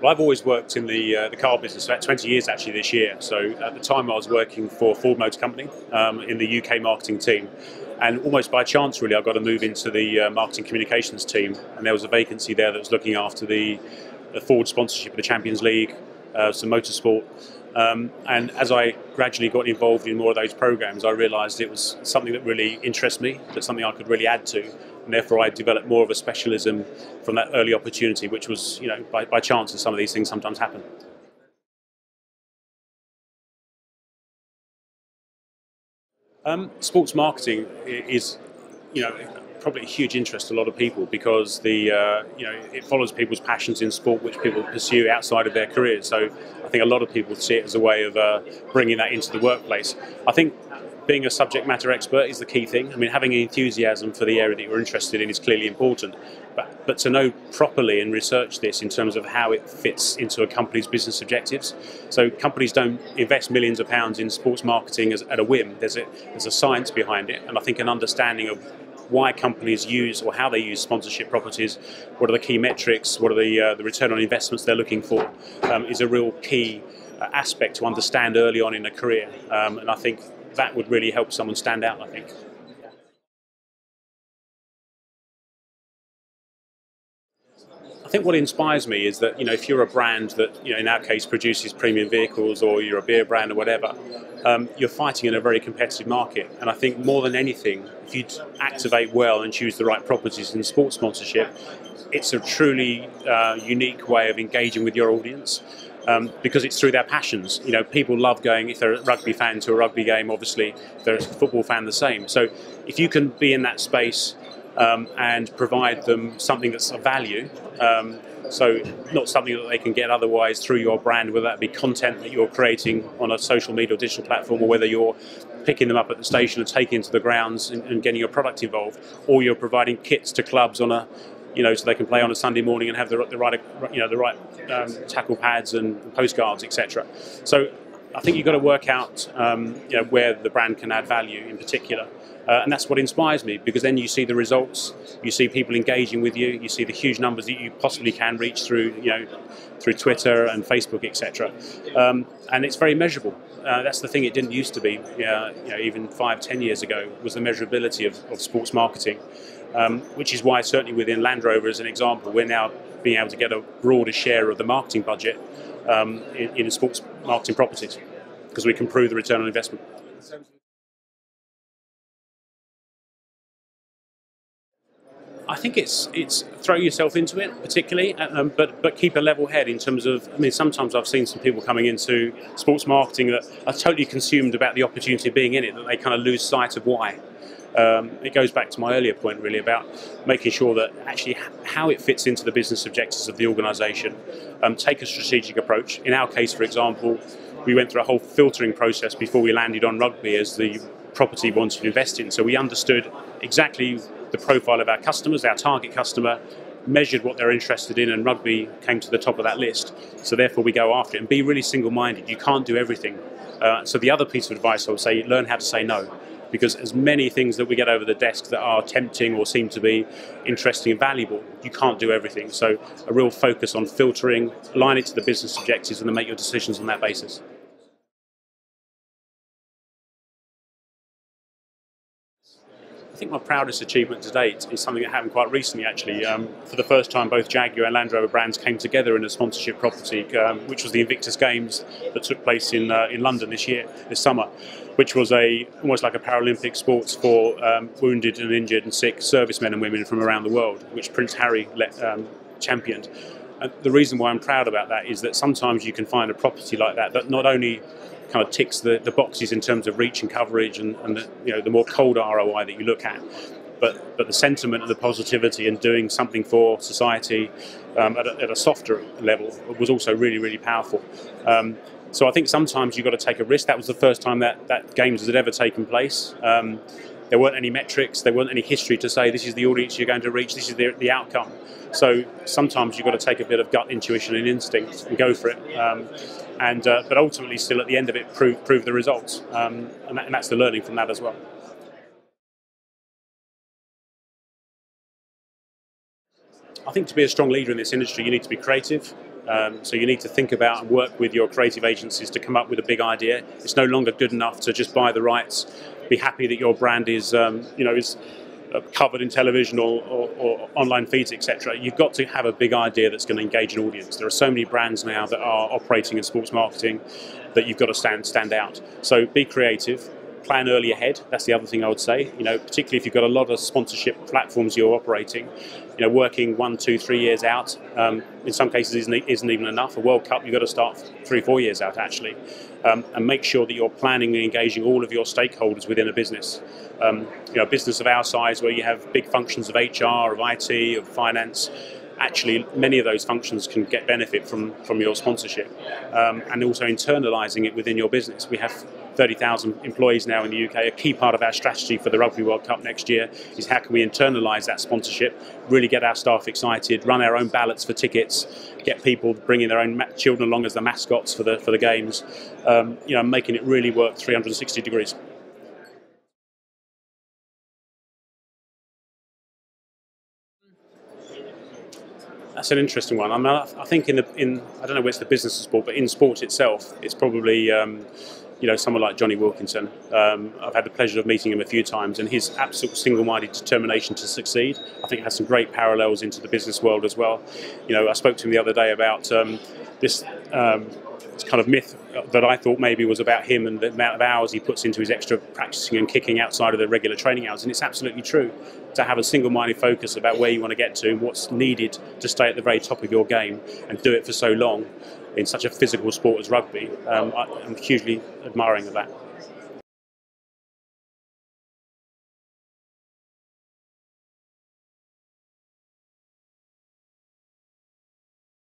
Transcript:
Well, I've always worked in the uh, the car business, about 20 years actually this year. So at the time, I was working for Ford Motor Company um, in the UK marketing team, and almost by chance, really, I got to move into the uh, marketing communications team, and there was a vacancy there that was looking after the, the Ford sponsorship of the Champions League, uh, some motorsport. Um, and as I gradually got involved in more of those programs, I realised it was something that really interests me, that's something I could really add to, and therefore I developed more of a specialism from that early opportunity, which was, you know, by, by chance, and some of these things sometimes happen. Um, sports marketing is, you know, probably a huge interest to a lot of people because the uh, you know it follows people's passions in sport, which people pursue outside of their careers. So I think a lot of people see it as a way of uh, bringing that into the workplace. I think being a subject matter expert is the key thing. I mean, having enthusiasm for the area that you're interested in is clearly important, but but to know properly and research this in terms of how it fits into a company's business objectives. So companies don't invest millions of pounds in sports marketing as, at a whim. There's a there's a science behind it, and I think an understanding of why companies use or how they use sponsorship properties, what are the key metrics, what are the, uh, the return on investments they're looking for, um, is a real key uh, aspect to understand early on in a career. Um, and I think that would really help someone stand out, I think. I think what inspires me is that you know if you're a brand that you know in our case produces premium vehicles or you're a beer brand or whatever, um, you're fighting in a very competitive market. And I think more than anything, if you activate well and choose the right properties in sports sponsorship, it's a truly uh, unique way of engaging with your audience. Um, because it's through their passions. You know, people love going, if they're a rugby fan, to a rugby game, obviously, if they're a football fan, the same. So if you can be in that space um, and provide them something that's of value, um, so not something that they can get otherwise through your brand, whether that be content that you're creating on a social media or digital platform, or whether you're picking them up at the station and taking them to the grounds and, and getting your product involved, or you're providing kits to clubs on a you know, so they can play on a Sunday morning and have the, the right, you know, the right um, tackle pads and postcards, etc. So I think you've got to work out, um, you know, where the brand can add value in particular. Uh, and that's what inspires me because then you see the results, you see people engaging with you, you see the huge numbers that you possibly can reach through, you know, through Twitter and Facebook, etc. Um, and it's very measurable. Uh, that's the thing it didn't used to be, uh, you know, even five, ten years ago, was the measurability of, of sports marketing, um, which is why certainly within Land Rover, as an example, we're now being able to get a broader share of the marketing budget um, in, in sports marketing properties because we can prove the return on investment. I think it's it's throw yourself into it, particularly, um, but but keep a level head in terms of. I mean, sometimes I've seen some people coming into sports marketing that are totally consumed about the opportunity of being in it that they kind of lose sight of why. Um, it goes back to my earlier point, really, about making sure that actually how it fits into the business objectives of the organisation. Um, take a strategic approach. In our case, for example, we went through a whole filtering process before we landed on rugby as the property we wanted to invest in. So we understood exactly the profile of our customers, our target customer, measured what they're interested in, and rugby came to the top of that list. So therefore, we go after it and be really single-minded. You can't do everything. Uh, so the other piece of advice I would say: learn how to say no, because as many things that we get over the desk that are tempting or seem to be interesting and valuable, you can't do everything. So a real focus on filtering, align it to the business objectives, and then make your decisions on that basis. I think my proudest achievement to date is something that happened quite recently, actually. Um, for the first time, both Jaguar and Land Rover brands came together in a sponsorship property, um, which was the Invictus Games that took place in uh, in London this year, this summer, which was a almost like a Paralympic sports for um, wounded and injured and sick servicemen and women from around the world, which Prince Harry let, um, championed. And the reason why I'm proud about that is that sometimes you can find a property like that that not only kind of ticks the, the boxes in terms of reach and coverage and, and the, you know the more cold ROI that you look at. But, but the sentiment and the positivity and doing something for society um, at, a, at, a, softer level was also really, really powerful. Um, so I think sometimes you've got to take a risk. That was the first time that, that games had ever taken place. Um, there weren't any metrics, there weren't any history to say this is the audience you're going to reach, this is the, the outcome. So sometimes you've got to take a bit of gut intuition and instinct and go for it. Um, and uh, but ultimately, still at the end of it, prove prove the results, um, and, that, and that's the learning from that as well. I think to be a strong leader in this industry, you need to be creative, Um, so you need to think about and work with your creative agencies to come up with a big idea. It's no longer good enough to just buy the rights, be happy that your brand is, um, you know, is uh, covered in television or, or, or online feeds, etc. You've got to have a big idea that's going to engage an audience. There are so many brands now that are operating in sports marketing that you've got to stand stand out. So be creative, plan early ahead. That's the other thing I would say. You know, particularly if you've got a lot of sponsorship platforms you're operating, you know, working one, two, three years out. Um, in some cases, isn't, isn't even enough. A World Cup, you've got to start three, four years out actually, um, and make sure that you're planning and engaging all of your stakeholders within a business. Um, you know, a business of our size, where you have big functions of HR, of IT, of finance actually many of those functions can get benefit from, from your sponsorship um, and also internalizing it within your business. We have 30,000 employees now in the UK. A key part of our strategy for the Rugby World Cup next year is how can we internalise that sponsorship, really get our staff excited, run our own ballots for tickets, get people bringing their own children along as the mascots for the for the games, um, you know, making it really work 360 degrees. That's an interesting one. I mean, I think in the in I don't know where it's the business of sport, but in sport itself, it's probably um, you know someone like Jonny Wilkinson. Um, I've had the pleasure of meeting him a few times, and his absolute single-minded determination to succeed, I think, has some great parallels into the business world as well. You know, I spoke to him the other day about um, this um, kind of myth that I thought maybe was about him and the amount of hours he puts into his extra practicing and kicking outside of the regular training hours. And it's absolutely true to have a single minded focus about where you want to get to and what's needed to stay at the very top of your game and do it for so long in such a physical sport as rugby. Um, I'm hugely admiring of that.